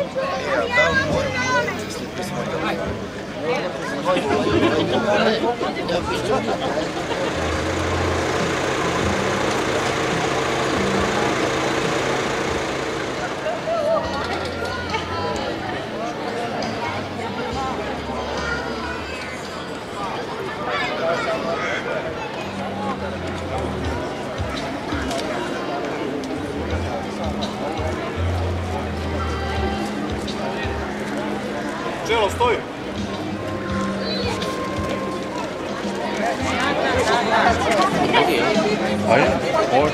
Ja, Čelo, stoji! Ajde, ovo.